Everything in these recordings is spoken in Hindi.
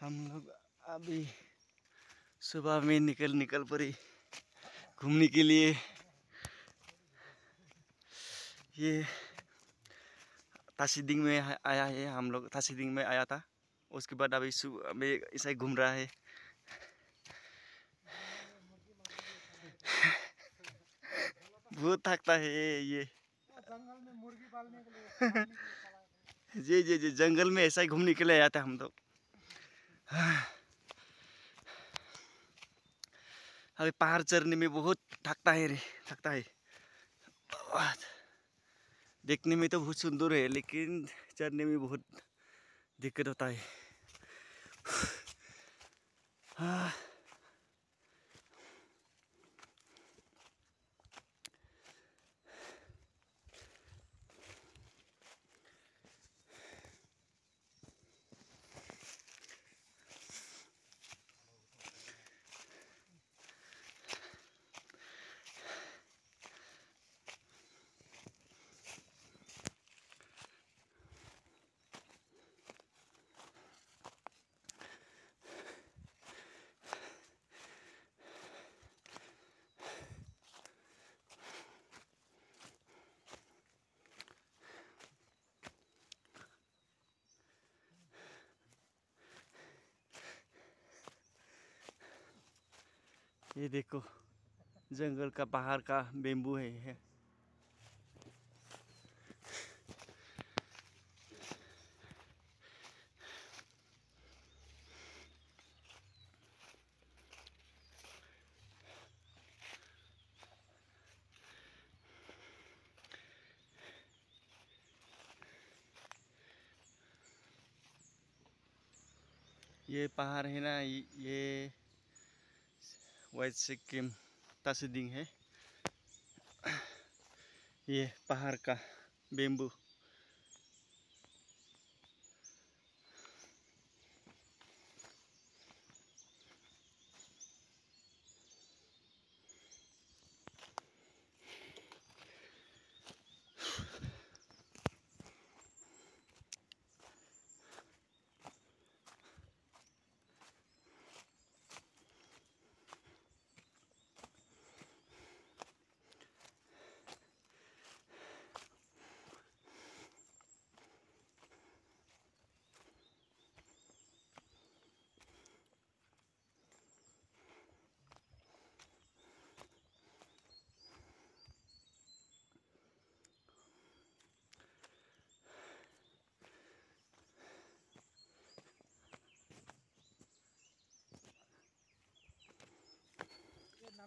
हम लोग अभी सुबह में निकल निकल पड़ी घूमने के लिए। ये तासीदिंग में आया है, हम लोग तासीदिंग में आया था। उसके बाद अभी अभी ऐसा ही घूम रहा है। बहुत थकता है ये। जंगल में मुर्गी पालने के लिए जी जी जी जंगल में ऐसा ही घूमने के लिए आया था हम लोग अभी पहाड़ चढ़ने में बहुत थकता है रे थकता है। देखने में तो बहुत सुंदर है लेकिन चढ़ने में बहुत दिक्कत होता है। हाँ ये देखो, जंगल का पहाड़ का बेम्बू है ये। ये पहाड़ है ना, ये ये वाइट सिक्किम तासीदिंग है। ये पहाड़ का बेम्बू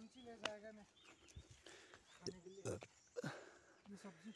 ये नमची ले जाएगा मैं खाने के लिए ये सब्जी